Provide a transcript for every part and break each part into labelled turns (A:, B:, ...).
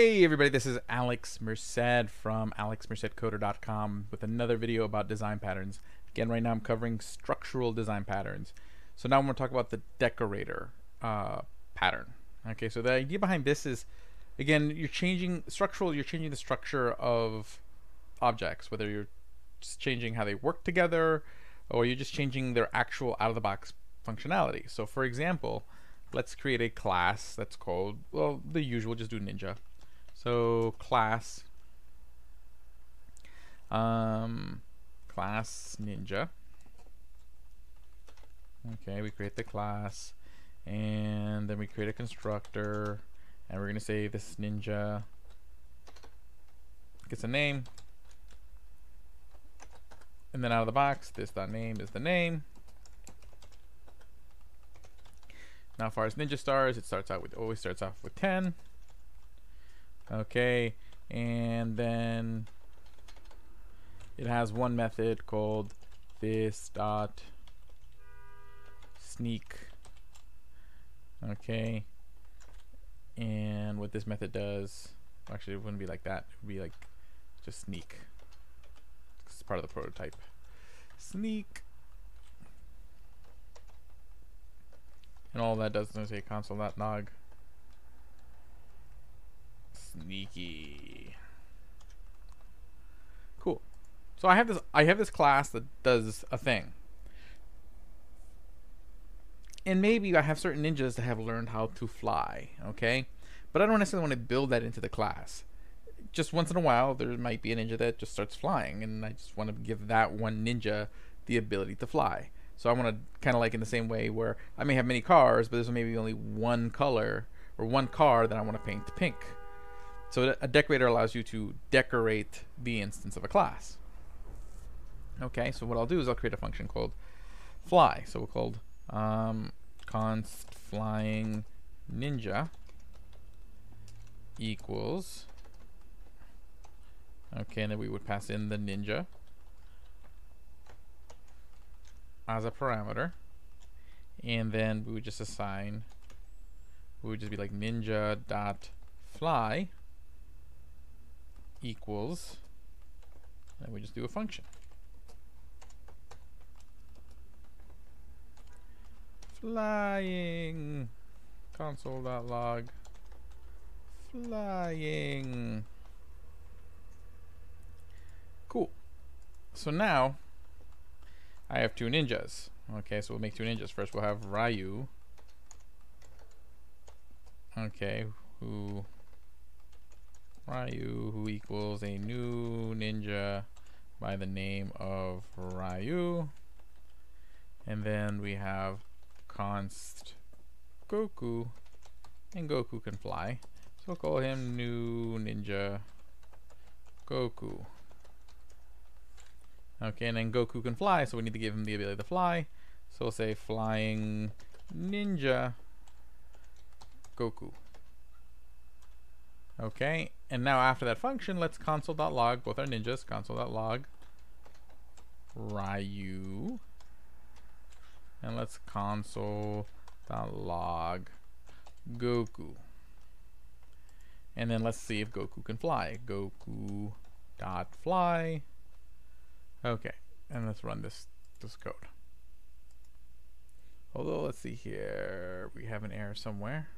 A: Hey everybody, this is Alex Merced from alexmercedcoder.com with another video about design patterns. Again, right now I'm covering structural design patterns. So now I'm going to talk about the decorator uh, pattern. Okay, so the idea behind this is, again, you're changing structural, you're changing the structure of objects, whether you're just changing how they work together or you're just changing their actual out-of-the-box functionality. So for example, let's create a class that's called, well, the usual, just do ninja. So class, um, class ninja. Okay, we create the class, and then we create a constructor, and we're gonna say this ninja gets a name, and then out of the box, this dot name is the name. Now, as far as ninja stars, it starts out with always starts off with 10. Okay, and then it has one method called this dot sneak. Okay, and what this method does, actually, it wouldn't be like that. It would be like just sneak. It's part of the prototype. Sneak. And all that does is say console.log Sneaky. Cool. So I have this I have this class that does a thing. And maybe I have certain ninjas that have learned how to fly, okay? But I don't necessarily want to build that into the class. Just once in a while there might be a ninja that just starts flying and I just want to give that one ninja the ability to fly. So I want to kind of like in the same way where I may have many cars, but there's maybe only one color or one car that I want to paint pink. So a decorator allows you to decorate the instance of a class. Okay, so what I'll do is I'll create a function called fly. So we'll called um, const flying ninja equals okay and then we would pass in the ninja as a parameter and then we would just assign we would just be like ninja dot fly equals, and we just do a function. Flying console.log flying. Cool. So now I have two ninjas. Okay, so we'll make two ninjas. First we'll have Ryu. Okay, who Ryu, who equals a new ninja by the name of Ryu. And then we have const Goku, and Goku can fly. So we'll call him new ninja Goku. Okay, and then Goku can fly, so we need to give him the ability to fly. So we'll say flying ninja Goku. Okay, and now after that function, let's console.log, both our ninjas, console.log Ryu. And let's console.log Goku. And then let's see if Goku can fly. Goku dot fly. Okay, and let's run this this code. Although let's see here, we have an error somewhere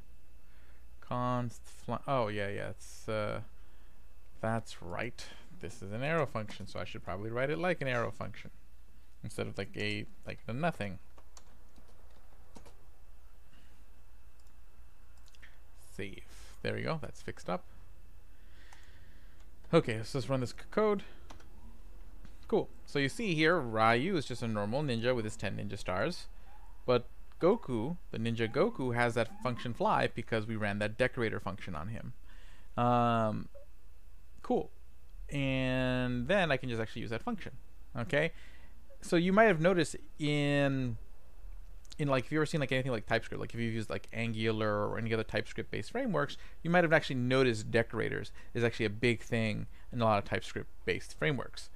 A: const oh yeah yeah it's uh, that's right. This is an arrow function so I should probably write it like an arrow function instead of like a like a nothing. Save. There we go. That's fixed up. Okay let's just run this code. Cool. So you see here Ryu is just a normal ninja with his 10 ninja stars but Goku, the Ninja Goku, has that function fly because we ran that decorator function on him. Um, cool. And then I can just actually use that function. Okay. So you might have noticed in in like if you've ever seen like anything like TypeScript, like if you've used like Angular or any other TypeScript based frameworks, you might have actually noticed decorators is actually a big thing in a lot of TypeScript based frameworks.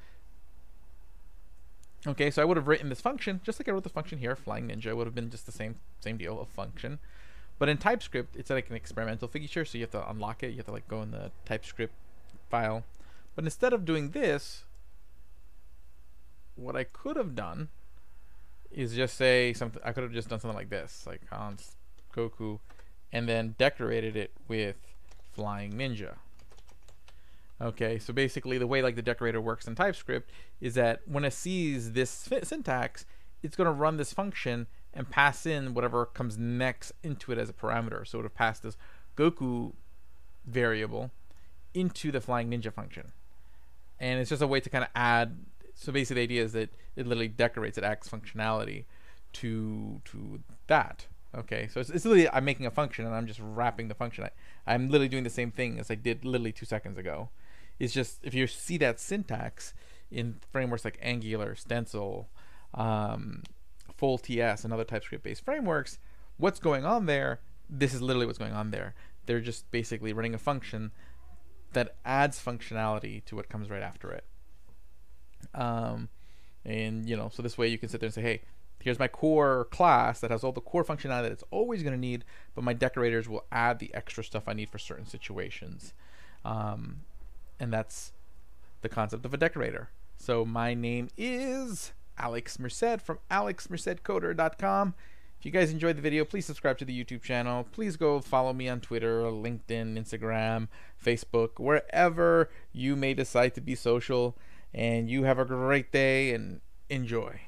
A: Okay, so I would have written this function, just like I wrote this function here, flying ninja, would have been just the same same deal of function. But in TypeScript, it's like an experimental feature, so you have to unlock it. You have to like go in the TypeScript file. But instead of doing this, what I could have done is just say something. I could have just done something like this, like const Goku, and then decorated it with Flying Ninja. Okay, so basically the way like the decorator works in TypeScript is that when it sees this syntax, it's going to run this function and pass in whatever comes next into it as a parameter. So it would have passed this Goku variable into the Flying Ninja function. And it's just a way to kind of add. So basically, the idea is that it literally decorates, it adds functionality to to that. Okay, so it's, it's literally I'm making a function and I'm just wrapping the function. I, I'm literally doing the same thing as I did literally two seconds ago. It's just if you see that syntax in frameworks like Angular, Stencil, um, FoalTS, and other TypeScript-based frameworks, what's going on there? This is literally what's going on there. They're just basically running a function that adds functionality to what comes right after it. Um, and you know, so this way you can sit there and say, hey, here's my core class that has all the core functionality that it's always going to need, but my decorators will add the extra stuff I need for certain situations. Um, and that's the concept of a decorator. So my name is Alex Merced from alexmercedcoder.com. If you guys enjoyed the video, please subscribe to the YouTube channel. Please go follow me on Twitter, LinkedIn, Instagram, Facebook, wherever you may decide to be social. And you have a great day and enjoy.